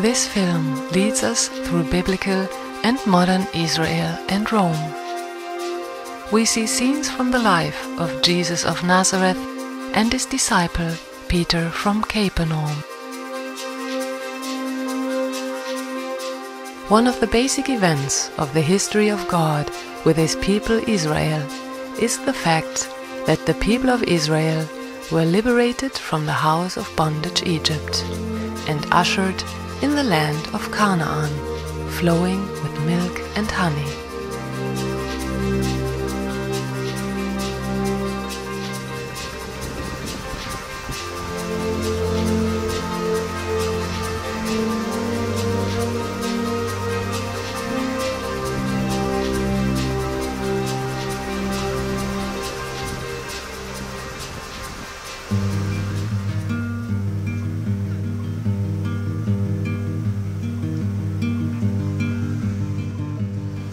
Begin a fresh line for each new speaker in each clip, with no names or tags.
This film leads us through biblical and modern Israel and Rome. We see scenes from the life of Jesus of Nazareth and his disciple Peter from Capernaum. One of the basic events of the history of God with his people Israel is the fact that the people of Israel were liberated from the house of bondage Egypt and ushered in the land of Canaan, flowing with milk and honey.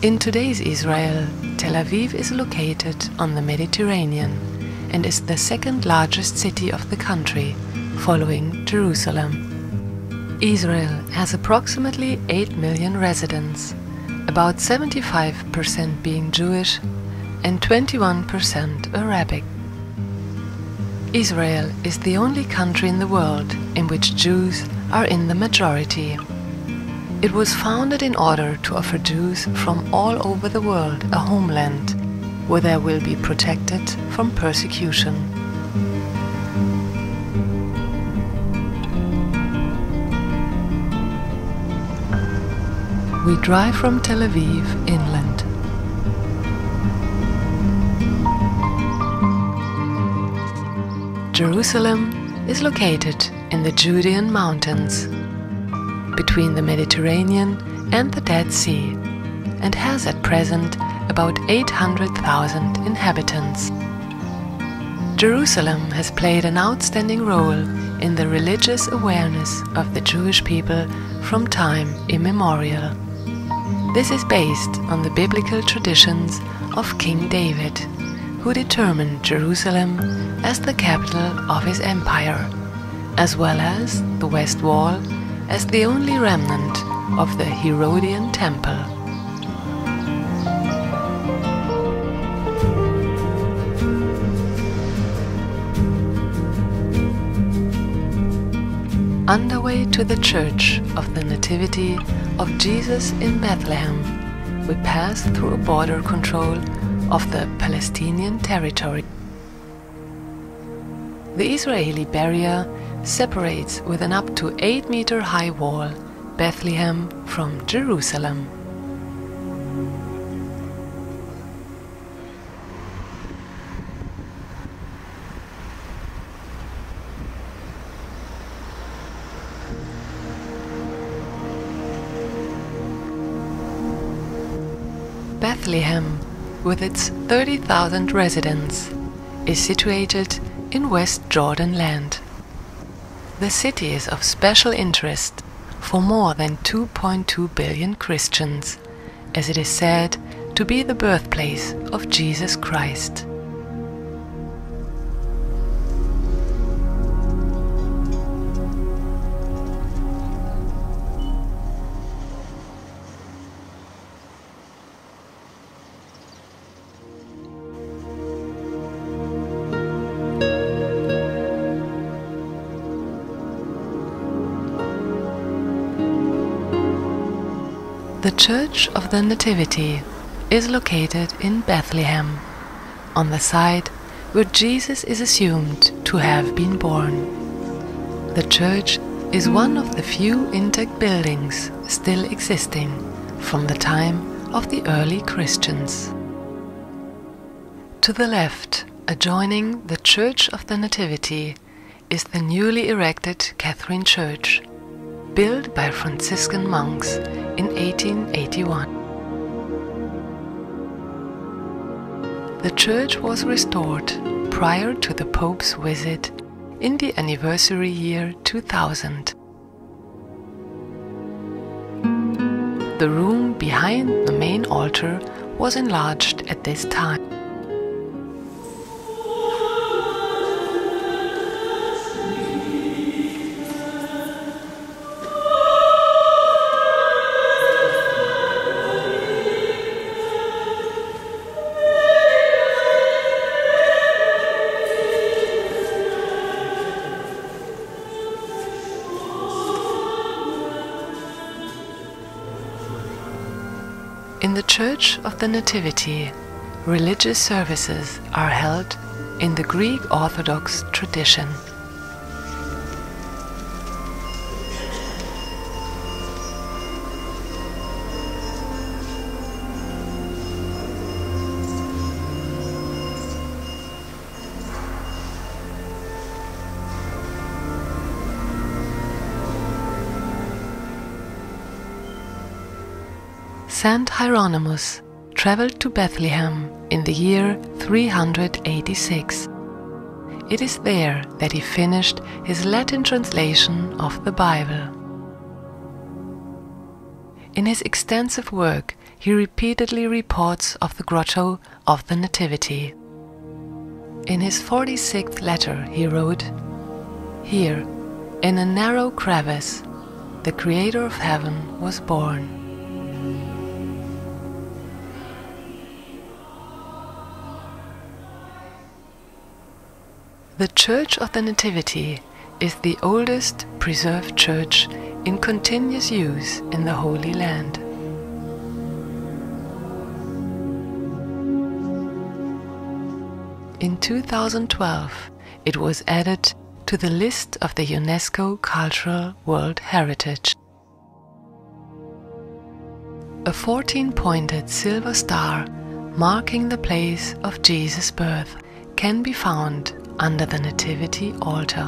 In today's Israel, Tel Aviv is located on the Mediterranean and is the second largest city of the country, following Jerusalem. Israel has approximately 8 million residents, about 75% being Jewish and 21% Arabic. Israel is the only country in the world in which Jews are in the majority. It was founded in order to offer Jews from all over the world a homeland where they will be protected from persecution. We drive from Tel Aviv inland. Jerusalem is located in the Judean mountains between the Mediterranean and the Dead Sea and has at present about 800,000 inhabitants. Jerusalem has played an outstanding role in the religious awareness of the Jewish people from time immemorial. This is based on the biblical traditions of King David, who determined Jerusalem as the capital of his empire, as well as the West Wall as the only remnant of the Herodian temple. Underway to the Church of the Nativity of Jesus in Bethlehem, we pass through a border control of the Palestinian territory. The Israeli barrier separates with an up to 8 meter high wall Bethlehem from Jerusalem. Bethlehem, with its 30,000 residents, is situated in West Jordan land. The city is of special interest for more than 2.2 billion Christians, as it is said to be the birthplace of Jesus Christ. Church of the Nativity is located in Bethlehem, on the site where Jesus is assumed to have been born. The church is one of the few intact buildings still existing from the time of the early Christians. To the left, adjoining the Church of the Nativity, is the newly erected Catherine Church, built by Franciscan monks in 1881. The church was restored prior to the Pope's visit in the anniversary year 2000. The room behind the main altar was enlarged at this time. Church of the Nativity, religious services are held in the Greek Orthodox tradition. Hieronymus traveled to Bethlehem in the year 386. It is there that he finished his Latin translation of the Bible. In his extensive work, he repeatedly reports of the grotto of the Nativity. In his 46th letter, he wrote, Here, in a narrow crevice, the Creator of heaven was born. The Church of the Nativity is the oldest preserved church in continuous use in the Holy Land. In 2012, it was added to the list of the UNESCO Cultural World Heritage. A 14 pointed silver star marking the place of Jesus' birth can be found under the Nativity altar.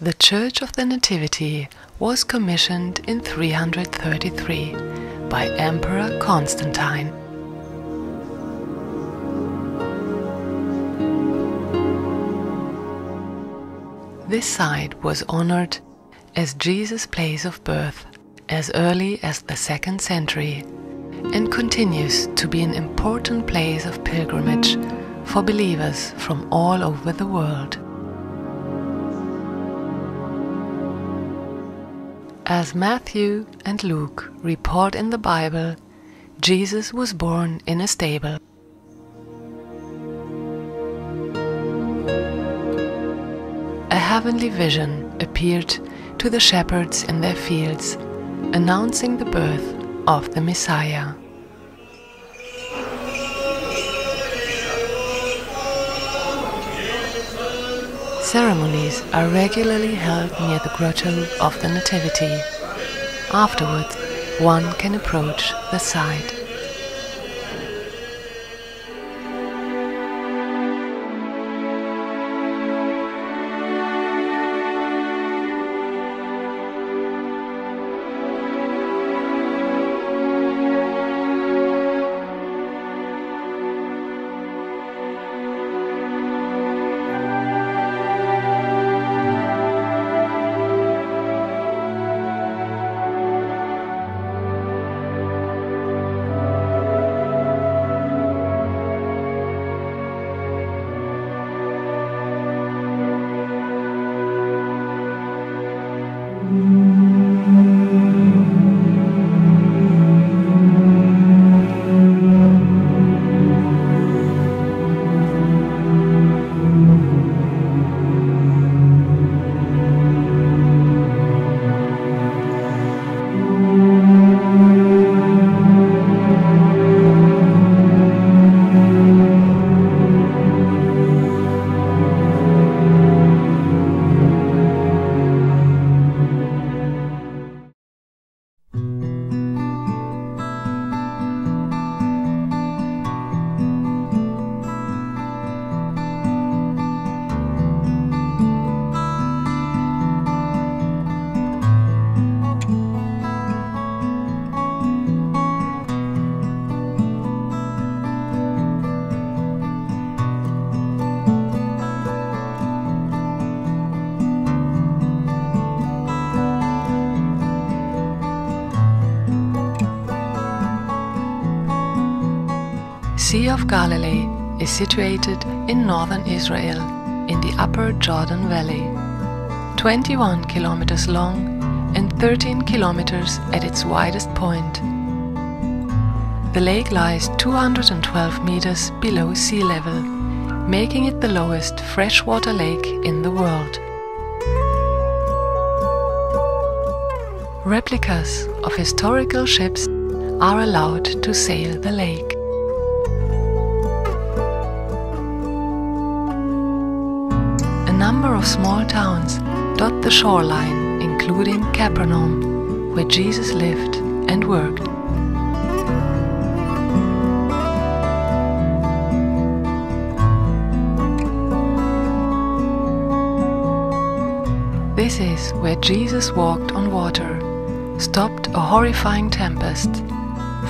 The Church of the Nativity was commissioned in 333 by Emperor Constantine. This site was honored as Jesus' place of birth as early as the second century and continues to be an important place of pilgrimage for believers from all over the world. As Matthew and Luke report in the Bible, Jesus was born in a stable. A heavenly vision appeared to the shepherds in their fields, announcing the birth of the Messiah. Ceremonies are regularly held near the Grotto of the Nativity. Afterwards, one can approach the site. Of Galilee is situated in northern Israel in the upper Jordan Valley. 21 kilometers long and 13 kilometers at its widest point. The lake lies 212 meters below sea level, making it the lowest freshwater lake in the world. Replicas of historical ships are allowed to sail the lake. Of small towns dot the shoreline, including Capernaum, where Jesus lived and worked. This is where Jesus walked on water, stopped a horrifying tempest,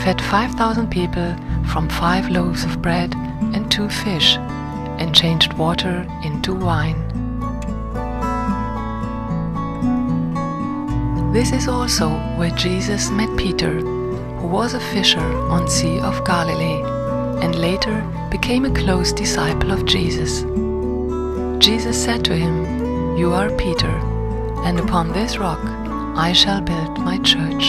fed 5,000 people from five loaves of bread and two fish, and changed water into wine. This is also where Jesus met Peter, who was a fisher on Sea of Galilee, and later became a close disciple of Jesus. Jesus said to him, You are Peter and upon this rock I shall build my church.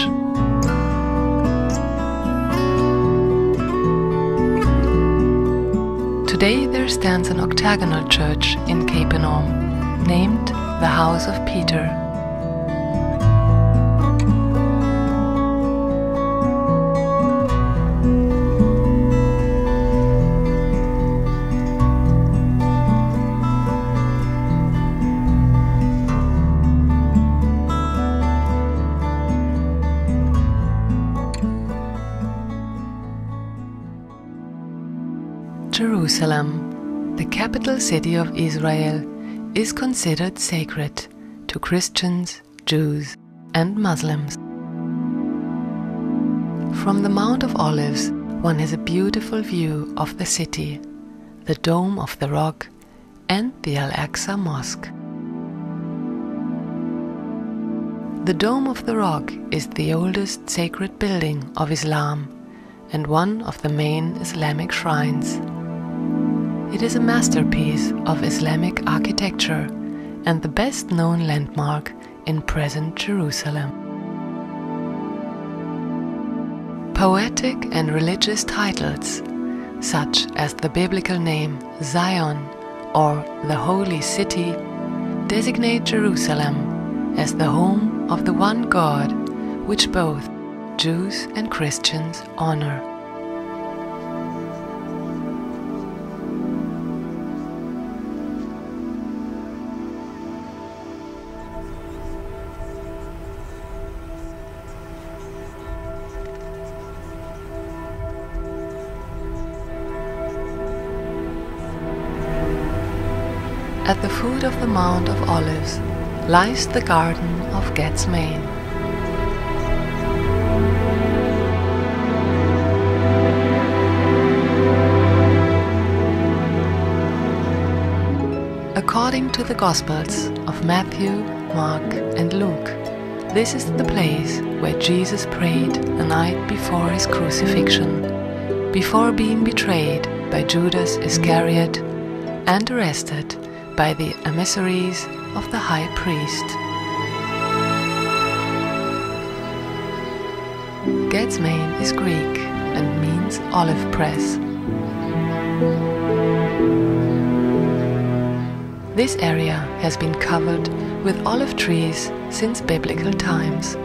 Today there stands an octagonal church in Capernaum, named the House of Peter. City of Israel, is considered sacred to Christians, Jews, and Muslims. From the Mount of Olives, one has a beautiful view of the city, the Dome of the Rock, and the Al Aqsa Mosque. The Dome of the Rock is the oldest sacred building of Islam and one of the main Islamic shrines. It is a masterpiece of Islamic architecture and the best known landmark in present Jerusalem. Poetic and religious titles, such as the biblical name Zion or the Holy City, designate Jerusalem as the home of the one God which both Jews and Christians honor. Foot of the Mount of Olives lies the Garden of Gethsemane. According to the Gospels of Matthew, Mark, and Luke, this is the place where Jesus prayed the night before his crucifixion, before being betrayed by Judas Iscariot and arrested by the emissaries of the high priest. Gethsemane is Greek and means olive press. This area has been covered with olive trees since biblical times.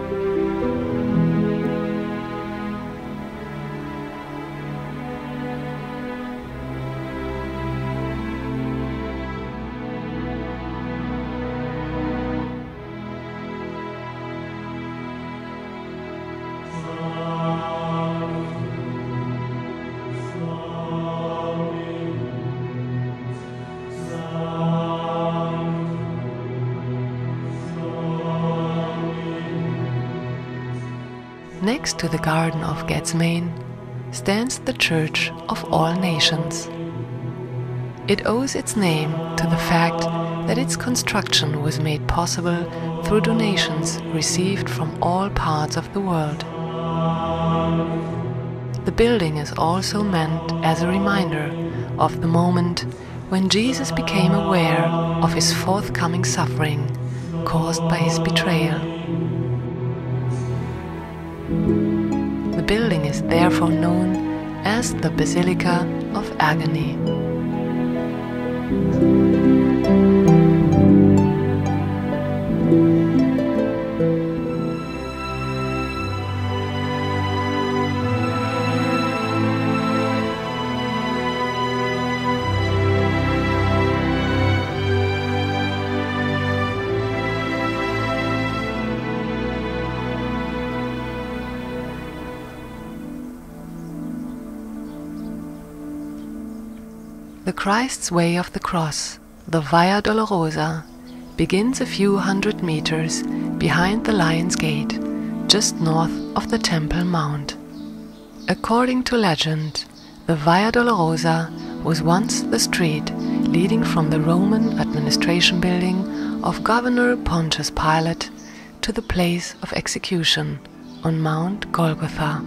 Next to the Garden of Gethsemane stands the Church of All Nations. It owes its name to the fact that its construction was made possible through donations received from all parts of the world. The building is also meant as a reminder of the moment when Jesus became aware of his forthcoming suffering caused by his betrayal. Therefore known as the Basilica of Agony. Christ's Way of the Cross, the Via Dolorosa, begins a few hundred meters behind the Lion's Gate, just north of the Temple Mount. According to legend, the Via Dolorosa was once the street leading from the Roman administration building of Governor Pontius Pilate to the place of execution on Mount Golgotha.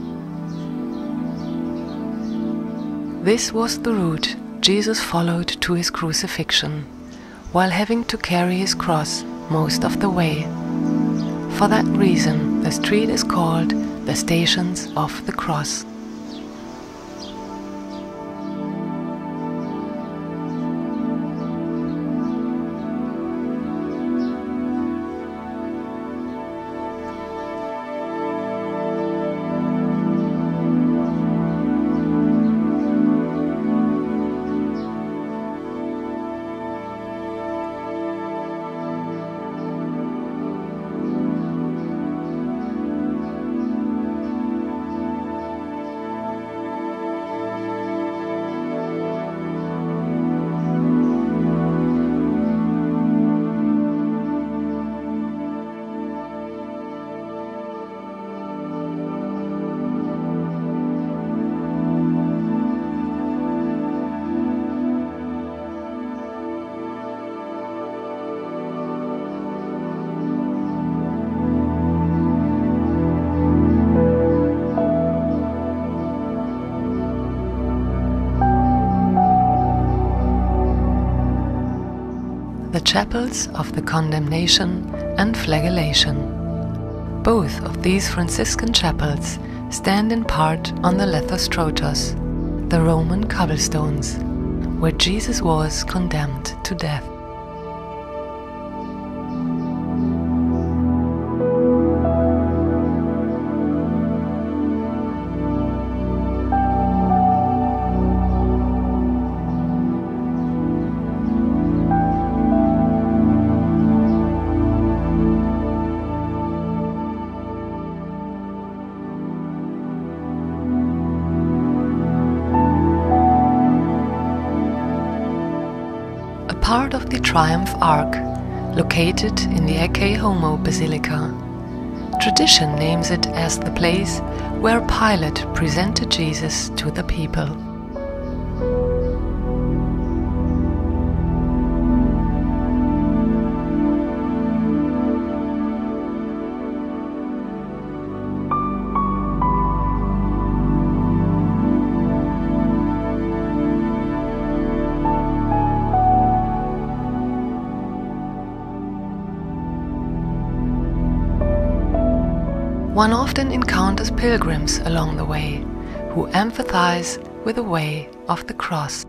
This was the route Jesus followed to his crucifixion, while having to carry his cross most of the way. For that reason, the street is called the Stations of the Cross. Chapels of the Condemnation and Flagellation. Both of these Franciscan chapels stand in part on the Lithostrotos, the Roman cobblestones, where Jesus was condemned to death. Triumph Arch, located in the Ecce Homo Basilica. Tradition names it as the place where Pilate presented Jesus to the people. Pilgrims along the way who empathize with the way of the cross.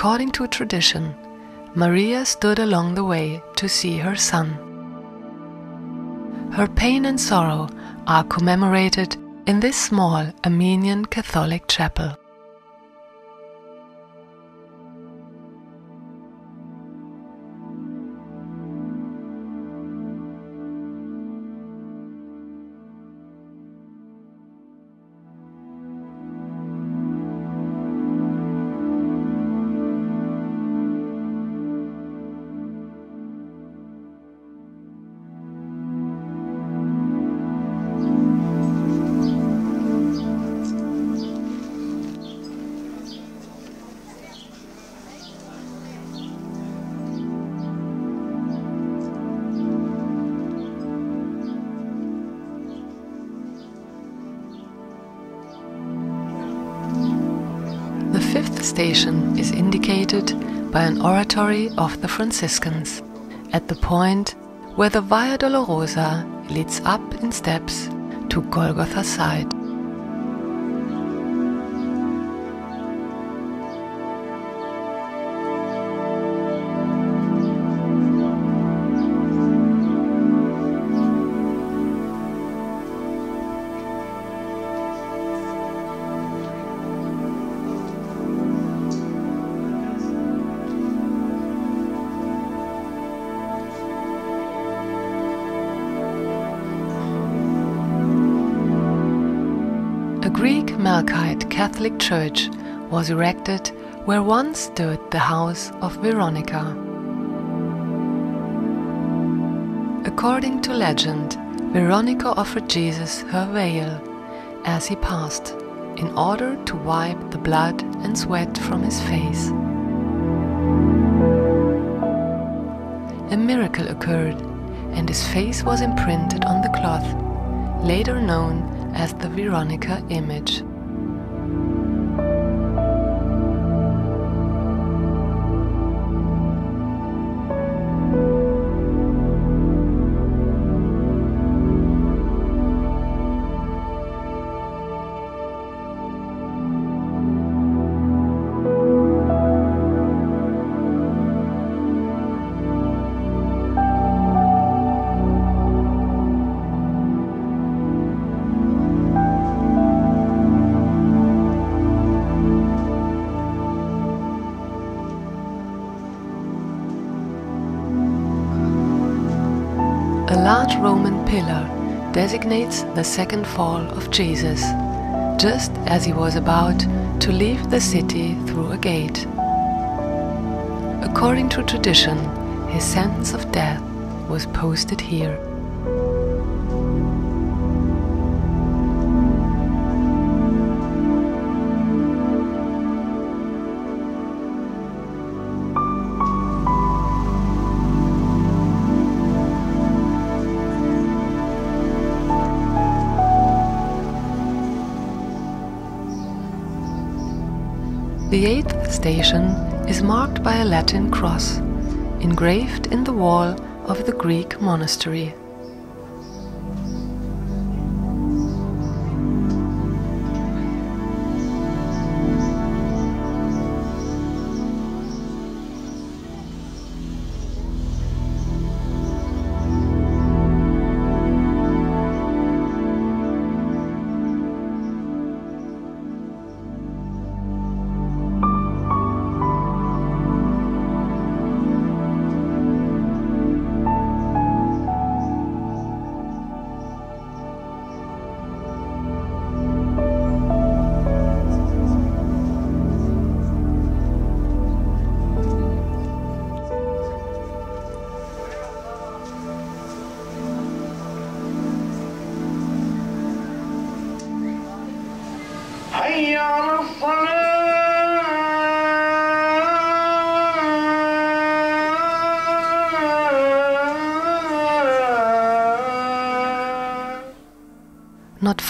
According to tradition, Maria stood along the way to see her son. Her pain and sorrow are commemorated in this small Armenian Catholic chapel. Station is indicated by an oratory of the Franciscans at the point where the Via Dolorosa leads up in steps to Golgotha's side. Catholic church was erected where once stood the house of Veronica. According to legend, Veronica offered Jesus her veil as he passed in order to wipe the blood and sweat from his face. A miracle occurred and his face was imprinted on the cloth, later known as the Veronica image. A large Roman pillar designates the second fall of Jesus, just as he was about to leave the city through a gate. According to tradition, his sentence of death was posted here. Station is marked by a Latin cross, engraved in the wall of the Greek monastery.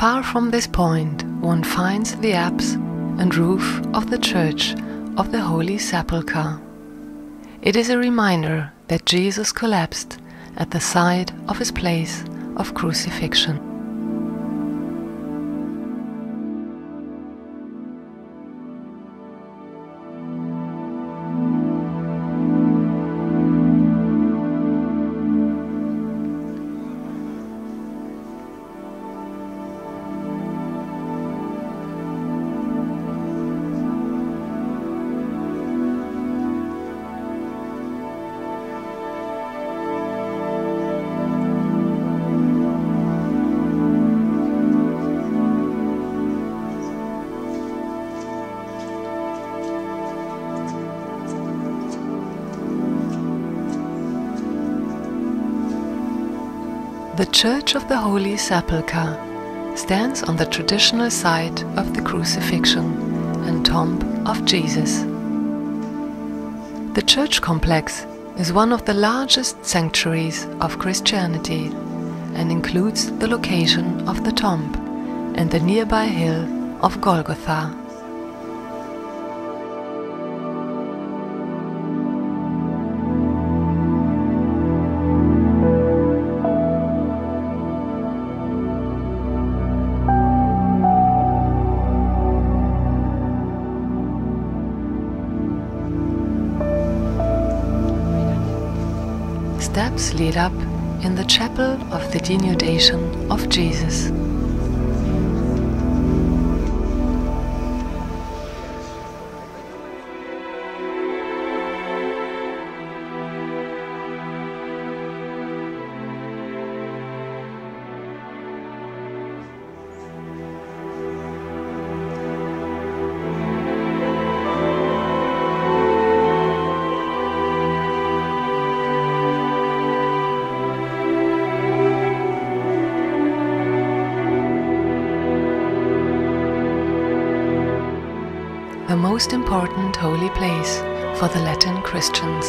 Far from this point, one finds the apse and roof of the Church of the Holy Sepulchre. It is a reminder that Jesus collapsed at the side of his place of crucifixion. Church of the Holy Sepulchre stands on the traditional site of the crucifixion and tomb of Jesus. The church complex is one of the largest sanctuaries of Christianity and includes the location of the tomb and the nearby hill of Golgotha. Lead up in the chapel of the denudation of Jesus. Most important holy place for the Latin Christians.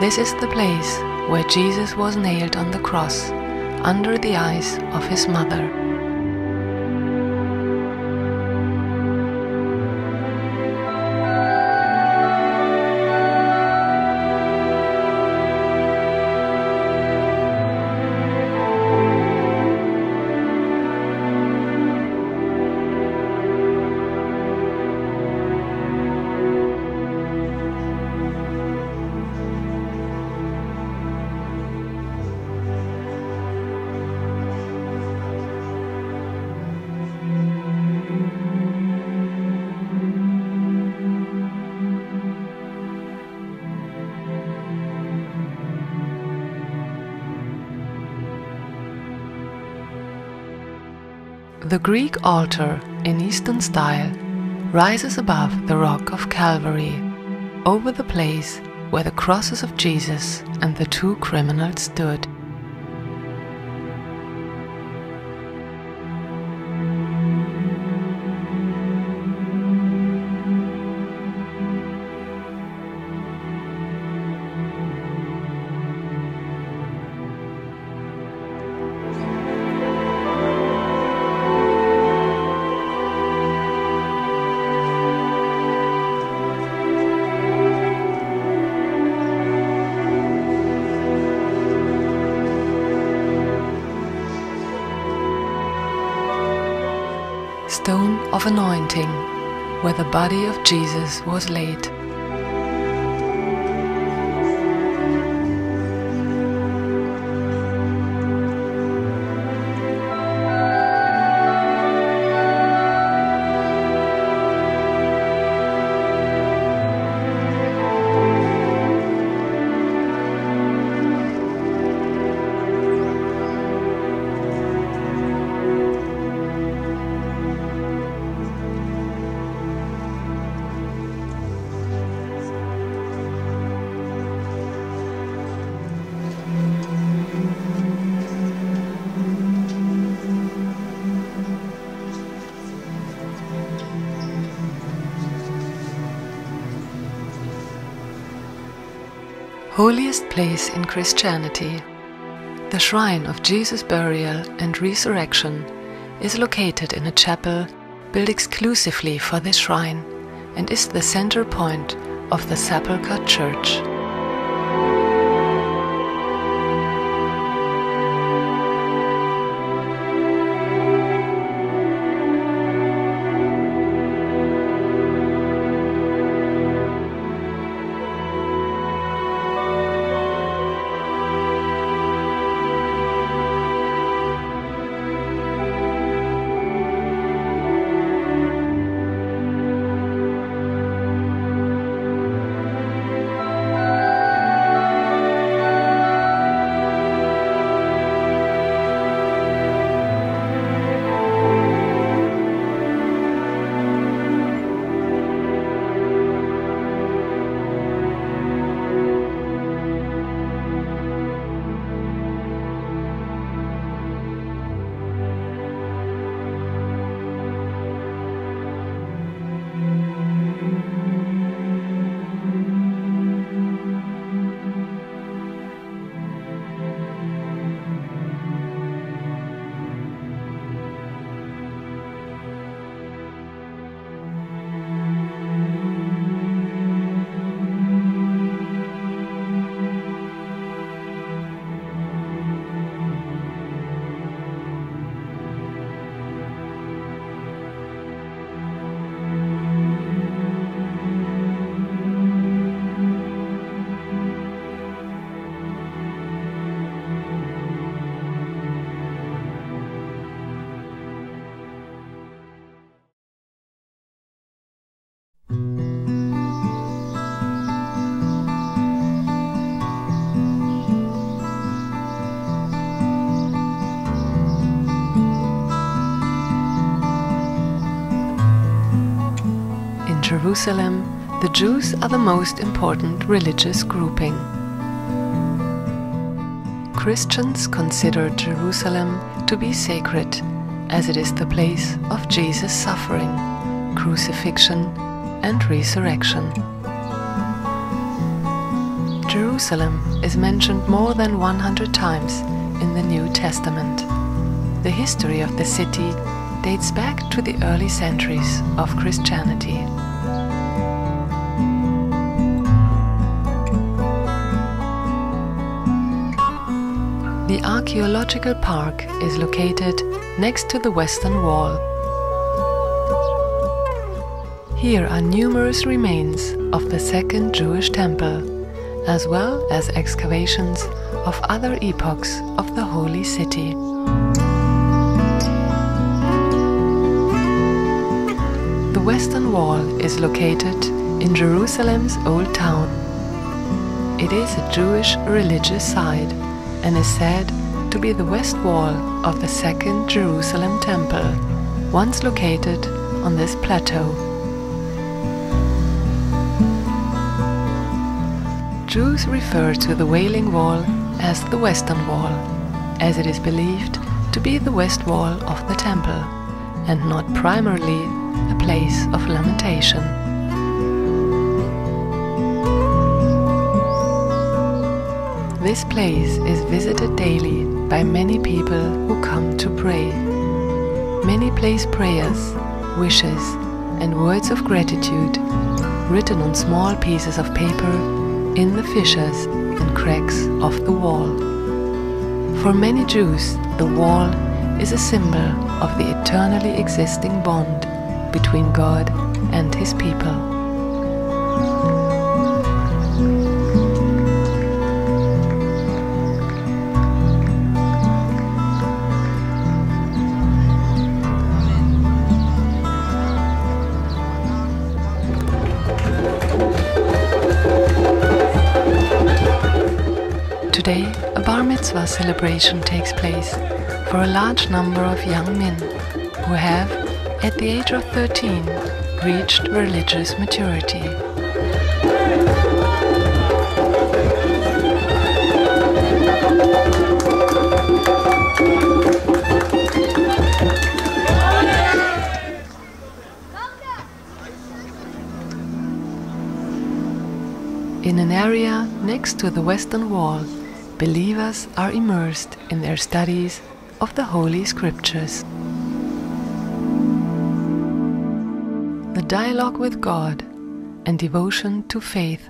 This is the place where Jesus was nailed on the cross under the eyes of his mother. The Greek altar in Eastern style rises above the rock of Calvary, over the place where the crosses of Jesus and the two criminals stood. Of Anointing, where the body of Jesus was laid. Holiest place in Christianity. The shrine of Jesus' burial and resurrection is located in a chapel built exclusively for this shrine and is the center point of the Sepulchre Church. Jerusalem, the Jews are the most important religious grouping. Christians consider Jerusalem to be sacred as it is the place of Jesus' suffering, crucifixion, and resurrection. Jerusalem is mentioned more than 100 times in the New Testament. The history of the city dates back to the early centuries of Christianity. The archaeological park is located next to the Western Wall. Here are numerous remains of the Second Jewish Temple, as well as excavations of other epochs of the Holy City. The Western Wall is located in Jerusalem's Old Town. It is a Jewish religious site and is said to be the west wall of the Second Jerusalem Temple, once located on this plateau. Jews refer to the Wailing Wall as the Western Wall, as it is believed to be the west wall of the temple and not primarily a place of lamentation. This place is visited daily by many people who come to pray. Many place prayers, wishes, and words of gratitude written on small pieces of paper in the fissures and cracks of the wall. For many Jews, the wall is a symbol of the eternally existing bond between God and His people. Today, a bar mitzvah celebration takes place for a large number of young men who have, at the age of 13, reached religious maturity. In an area next to the Western Wall, believers are immersed in their studies of the Holy Scriptures. The dialogue with God and devotion to faith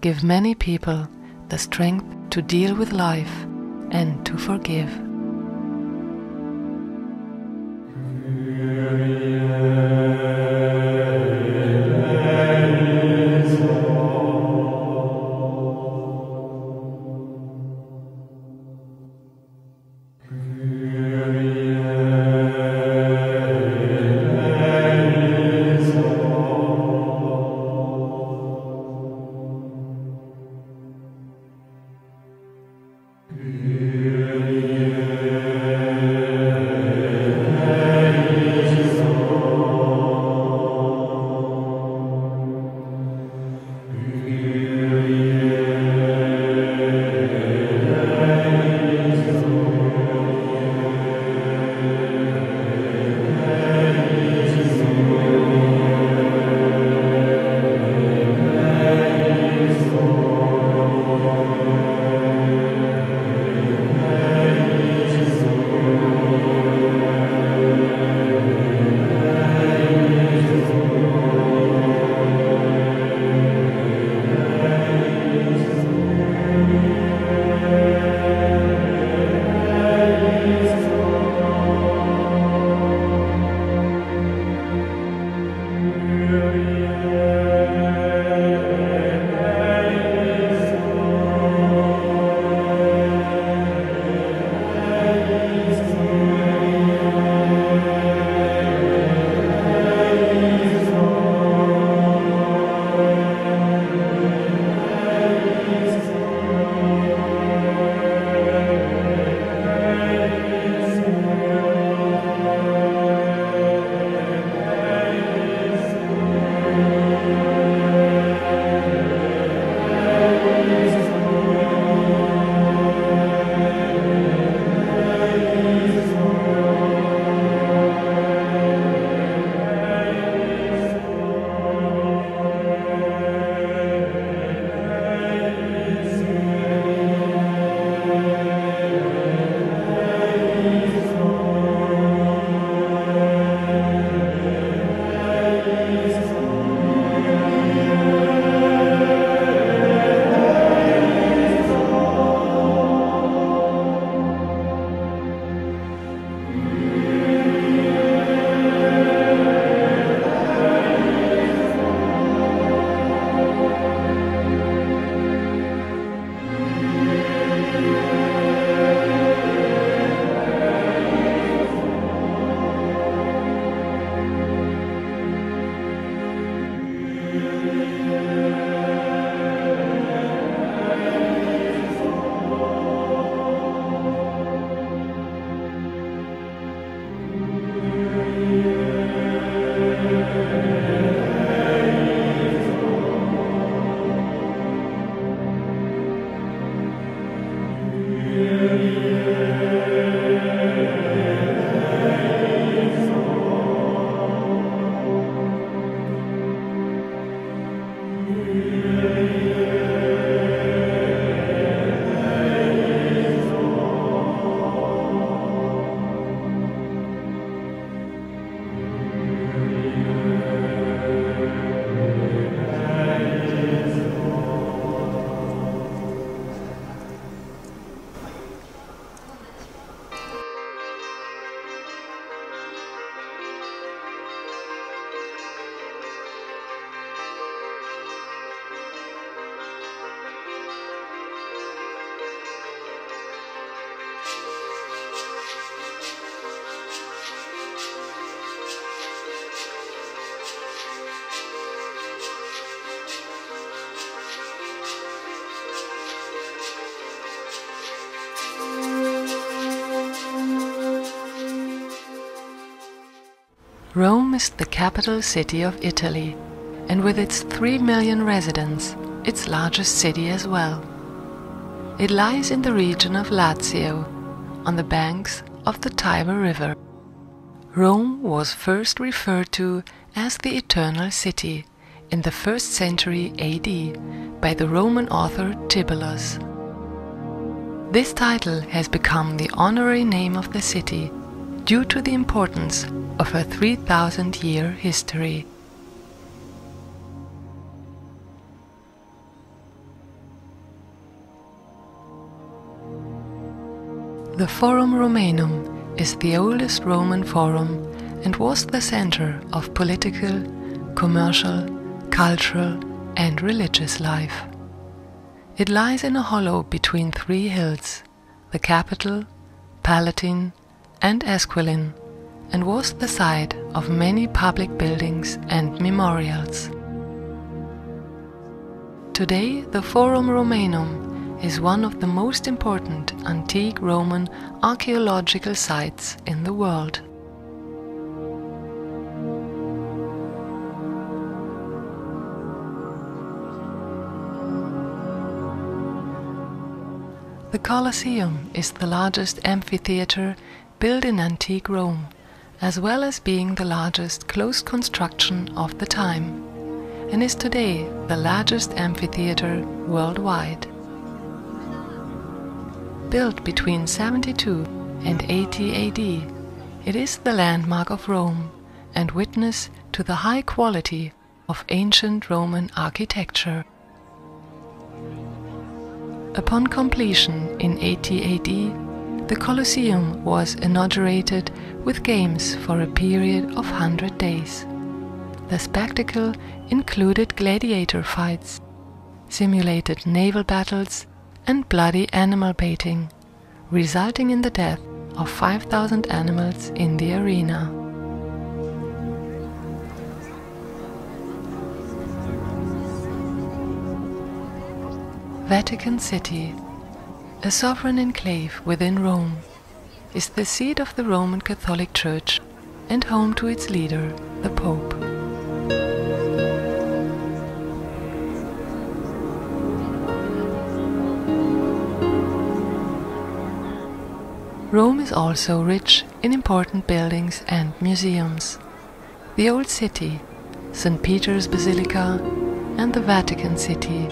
give many people the strength to deal with life and to forgive. Rome is the capital city of Italy, and with its 3 million residents, its largest city as well. It lies in the region of Lazio, on the banks of the Tiber River. Rome was first referred to as the Eternal City in the 1st century AD by the Roman author Tibullus. This title has become the honorary name of the city due to the importance of a 3000 year history. The Forum Romanum is the oldest Roman forum and was the center of political, commercial, cultural, and religious life. It lies in a hollow between three hills the Capitol, Palatine, and Esquiline and was the site of many public buildings and memorials. Today, the Forum Romanum is one of the most important antique Roman archaeological sites in the world. The Colosseum is the largest amphitheater built in antique Rome as well as being the largest closed construction of the time, and is today the largest amphitheater worldwide. Built between 72 and 80 AD, it is the landmark of Rome and witness to the high quality of ancient Roman architecture. Upon completion in 80 AD, the Colosseum was inaugurated with games for a period of 100 days. The spectacle included gladiator fights, simulated naval battles, and bloody animal baiting, resulting in the death of 5,000 animals in the arena. Vatican City a sovereign enclave within Rome, is the seat of the Roman Catholic Church and home to its leader, the Pope. Rome is also rich in important buildings and museums. The Old City, St. Peter's Basilica, and the Vatican City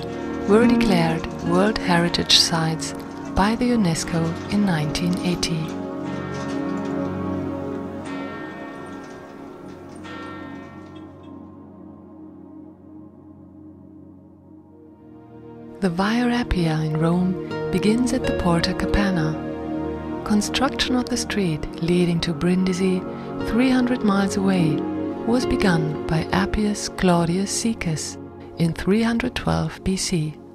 were declared World Heritage Sites by the UNESCO in 1980. The Via Appia in Rome begins at the Porta Capena. Construction of the street leading to Brindisi, 300 miles away, was begun by Appius Claudius Caecus in 312 BC.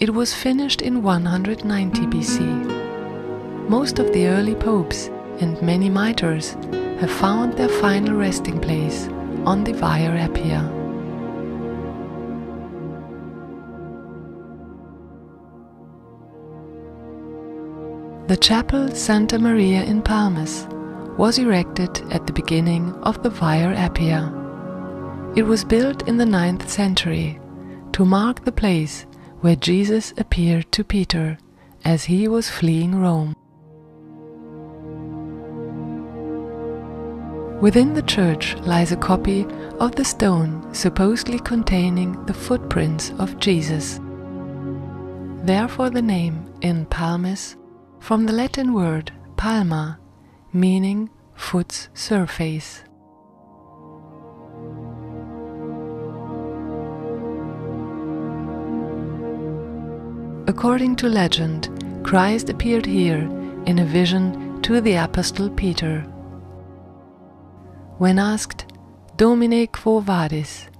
It was finished in 190 BC. Most of the early popes and many mitres have found their final resting place on the Via Appia. The chapel Santa Maria in Palmis was erected at the beginning of the Via Appia. It was built in the 9th century to mark the place where Jesus appeared to Peter as he was fleeing Rome. Within the church lies a copy of the stone supposedly containing the footprints of Jesus. Therefore, the name in Palmis from the Latin word palma, meaning foot's surface. According to legend, Christ appeared here in a vision to the Apostle Peter. When asked, Domine quo vadis,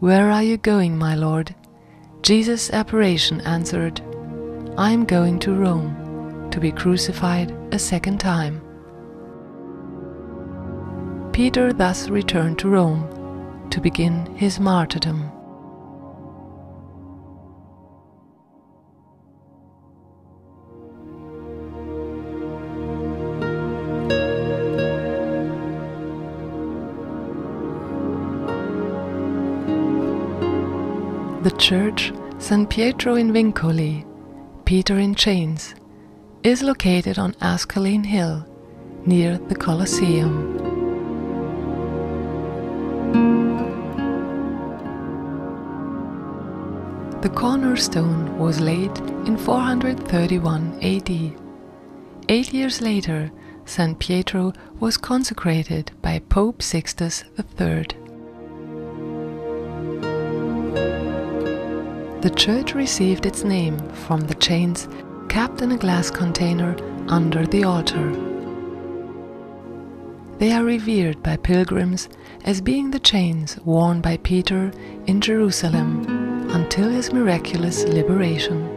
where are you going, my Lord? Jesus' apparition answered, I am going to Rome to be crucified a second time. Peter thus returned to Rome to begin his martyrdom. Church San Pietro in Vincoli, Peter in Chains, is located on Esquiline Hill near the Colosseum. The cornerstone was laid in 431 AD. Eight years later, San Pietro was consecrated by Pope Sixtus III. The church received its name from the chains kept in a glass container under the altar. They are revered by pilgrims as being the chains worn by Peter in Jerusalem until his miraculous liberation.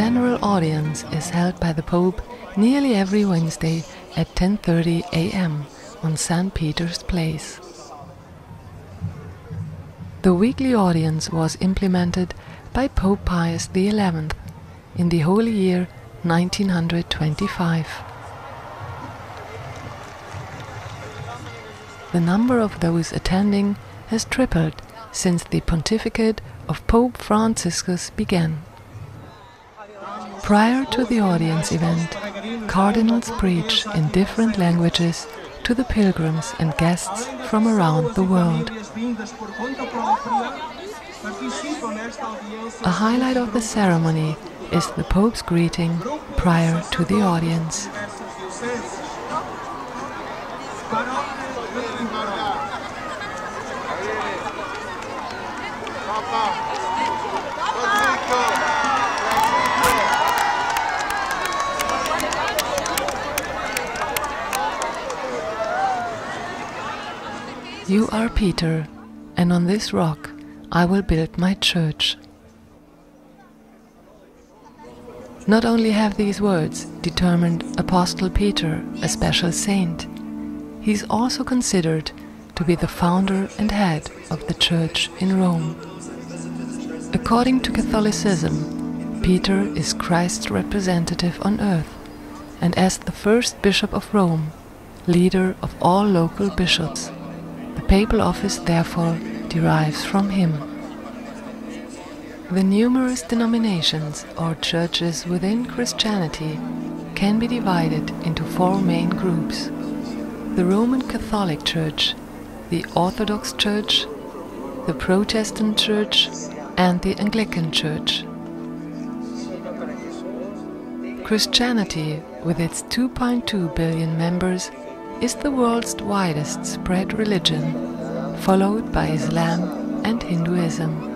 General audience is held by the Pope nearly every Wednesday at 10:30 a.m. on St. Peter's Place. The weekly audience was implemented by Pope Pius XI in the holy year 1925. The number of those attending has tripled since the pontificate of Pope Franciscus began. Prior to the audience event, cardinals preach in different languages to the pilgrims and guests from around the world. A highlight of the ceremony is the Pope's greeting prior to the audience. You are Peter, and on this rock I will build my church. Not only have these words determined Apostle Peter a special saint, he is also considered to be the founder and head of the church in Rome. According to Catholicism, Peter is Christ's representative on earth, and as the first bishop of Rome, leader of all local bishops. The papal office therefore derives from him. The numerous denominations or churches within Christianity can be divided into four main groups the Roman Catholic Church, the Orthodox Church, the Protestant Church, and the Anglican Church. Christianity, with its 2.2 billion members, is the world's widest spread religion, followed by Islam and Hinduism.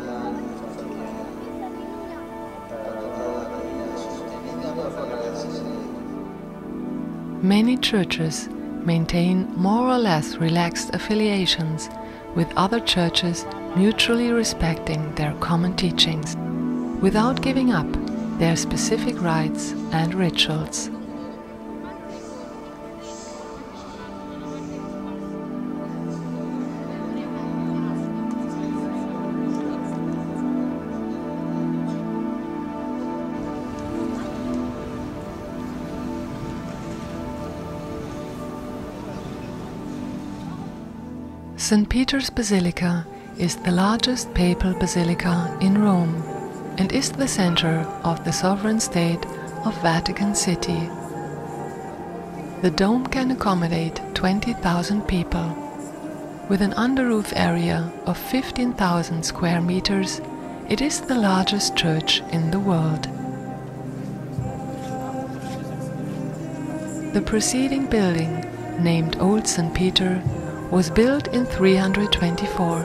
Many churches maintain more or less relaxed affiliations with other churches mutually respecting their common teachings, without giving up their specific rites and rituals. St. Peter's Basilica is the largest papal basilica in Rome and is the center of the sovereign state of Vatican City. The dome can accommodate 20,000 people. With an under-roof area of 15,000 square meters, it is the largest church in the world. The preceding building, named Old St. Peter, was built in 324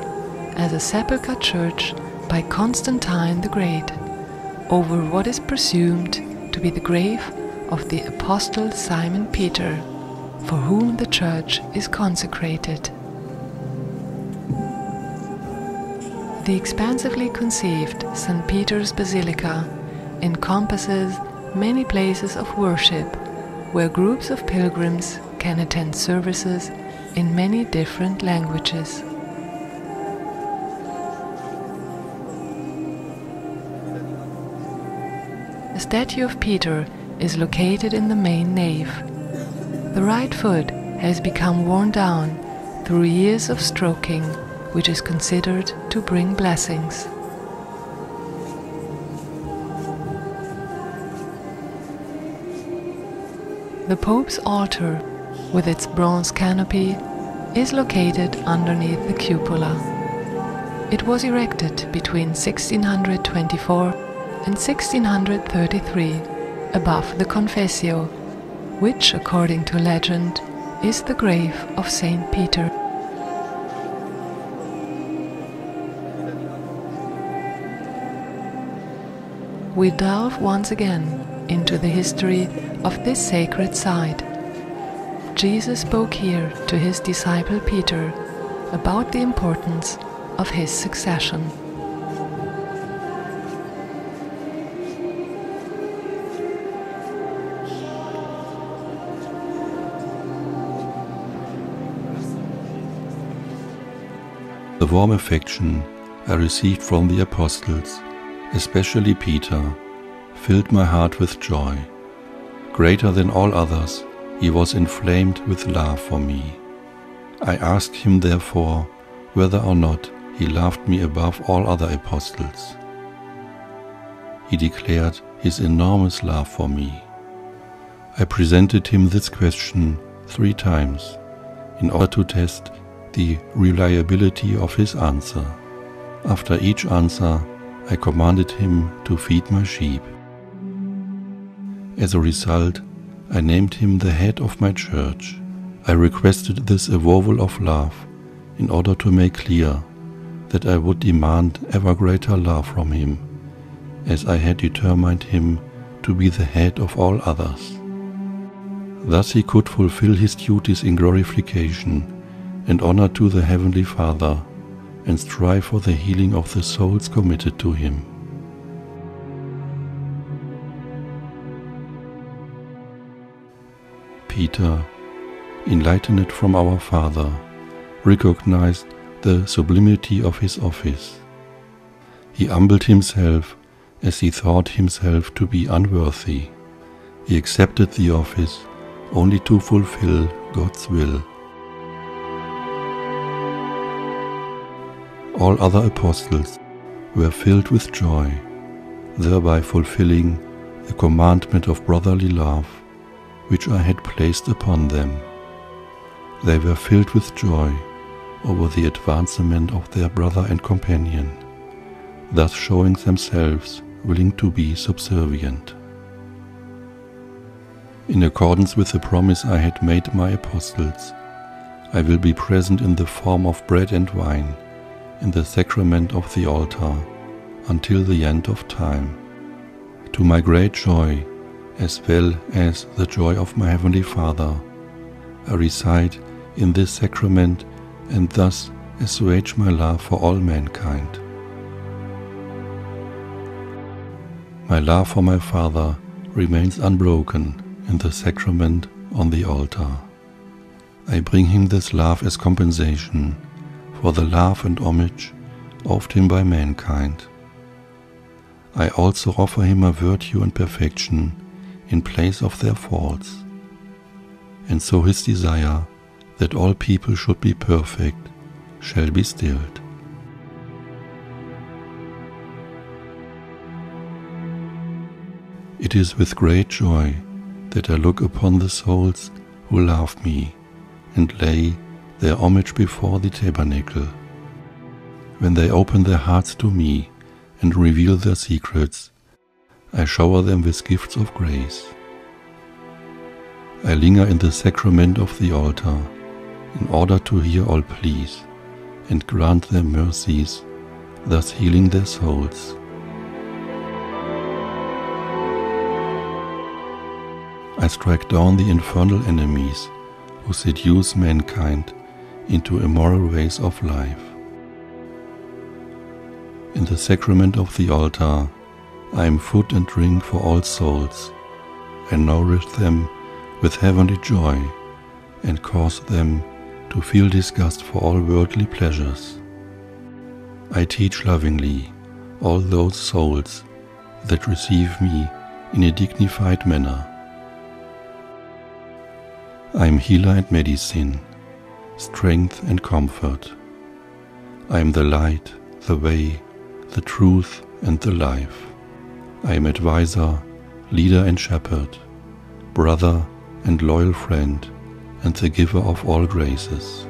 as a sepulchre church by Constantine the Great over what is presumed to be the grave of the apostle Simon Peter, for whom the church is consecrated. The expansively conceived St. Peter's Basilica encompasses many places of worship where groups of pilgrims can attend services in many different languages. A statue of Peter is located in the main nave. The right foot has become worn down through years of stroking, which is considered to bring blessings. The Pope's altar with its bronze canopy, is located underneath the cupola. It was erected between 1624 and 1633 above the Confessio, which, according to legend, is the grave of Saint Peter. We delve once again into the history of this sacred site Jesus spoke here to his disciple Peter about the importance of his succession.
The warm affection I received from the apostles, especially Peter, filled my heart with joy. Greater than all others, he was inflamed with love for me. I asked him therefore whether or not he loved me above all other apostles. He declared his enormous love for me. I presented him this question three times in order to test the reliability of his answer. After each answer, I commanded him to feed my sheep. As a result, I named him the head of my church. I requested this avowal of love in order to make clear that I would demand ever greater love from him, as I had determined him to be the head of all others. Thus he could fulfill his duties in glorification and honor to the Heavenly Father and strive for the healing of the souls committed to him. Peter, enlightened from our Father, recognized the sublimity of his office. He humbled himself as he thought himself to be unworthy. He accepted the office only to fulfill God's will. all other apostles were filled with joy, thereby fulfilling the commandment of brotherly love which I had placed upon them. They were filled with joy over the advancement of their brother and companion, thus showing themselves willing to be subservient. In accordance with the promise I had made my apostles, I will be present in the form of bread and wine in the sacrament of the altar until the end of time. To my great joy, as well as the joy of my Heavenly Father, I reside in this sacrament and thus assuage my love for all mankind. My love for my Father remains unbroken in the sacrament on the altar. I bring him this love as compensation for the love and homage offered him by mankind. I also offer him a virtue and perfection in place of their faults. And so his desire that all people should be perfect shall be stilled. It is with great joy that I look upon the souls who love me and lay their homage before the tabernacle. When they open their hearts to me and reveal their secrets, I shower them with gifts of grace. I linger in the sacrament of the altar in order to hear all pleas and grant them mercies, thus healing their souls. I strike down the infernal enemies who seduce mankind into immoral ways of life. In the sacrament of the altar, I am food and drink for all souls. I nourish them with heavenly joy and cause them to feel disgust for all worldly pleasures. I teach lovingly all those souls that receive me in a dignified manner. I am healer and medicine, strength and comfort. I am the light, the way, the truth, and the life. I am adviser, leader and shepherd, brother and loyal friend, and the giver of all graces.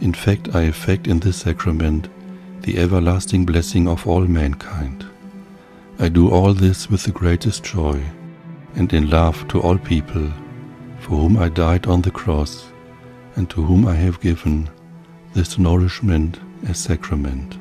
In fact, I effect in this sacrament the everlasting blessing of all mankind. I do all this with the greatest joy and in love to all people, for whom I died on the cross, and to whom I have given this nourishment as sacrament.